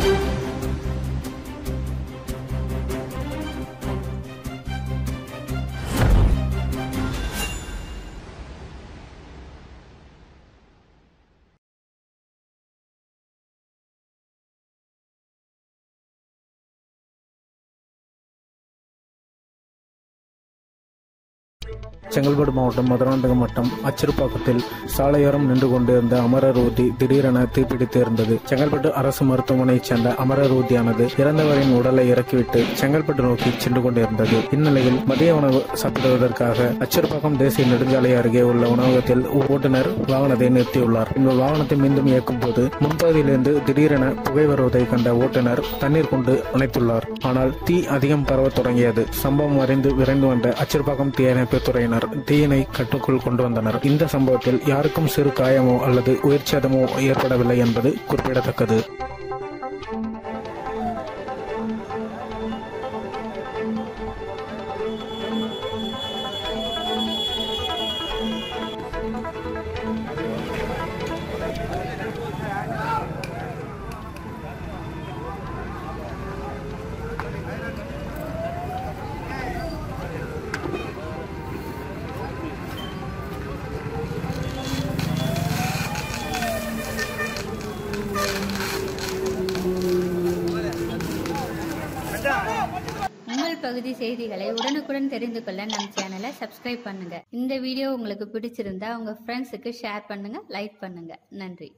Thank you. Chengalpattu மாவட்டம் மதுராந்தகம் வட்டம் அச்சிறுப்பாக்கத்தில் சாலையோரம் நின்று கொண்டிருந்த அமரர் ஊர்தி திடீரென தீப்பிடித்து இருந்தது செங்கல்பட்டு அரசு மருத்துவமனையைச் சேர்ந்த அமரர் ஊர்தியானது இறந்தவரின் உடலை இறக்கிவிட்டு செங்கல்பட்டு நோக்கி சென்று கொண்டிருந்தது. இந்நிலையில் மதிய உணவு சாப்பிடுவதற்காக அச்சிறுப்பாக்கம் தேசிய நெடுஞ்சாலை அருகே உள்ள உணவகத்தில் ஓட்டுநர் வாகனத்தை நிறுத்தியுள்ளார். இந்த வாகனத்தை மீண்டும் இயக்கும் போது முன்பகுதியிலிருந்து திடீரென புகை வருவதை கண்ட ஓட்டுநர் தண்ணீர் கொண்டு அணைத்துள்ளார். ஆனால் தீ அதிகம் பரவத் தொடங்கியது. சம்பவம் அறிந்து விரைந்து வந்த அச்சிறுப்பாக்கம் தீயணைப்பு துறையினர் தீயினை கட்டுக்குள் கொண்டு வந்தனர். இந்த சம்பவத்தில் யாருக்கும் சிறு காயமோ அல்லது உயிர்ச்சேதமோ ஏற்படவில்லை என்பது குறிப்பிடத்தக்கது. உங்கள் பகுதி செய்திகளை உடனுக்குடன் தெரிந்து கொள்ள நம் சேனலை சப்ஸ்கிரைப் பண்ணுங்க. இந்த வீடியோ உங்களுக்கு பிடிச்சிருந்தா உங்க ஃப்ரெண்ட்ஸுக்கு ஷேர் பண்ணுங்க லைக் பண்ணுங்க. நன்றி.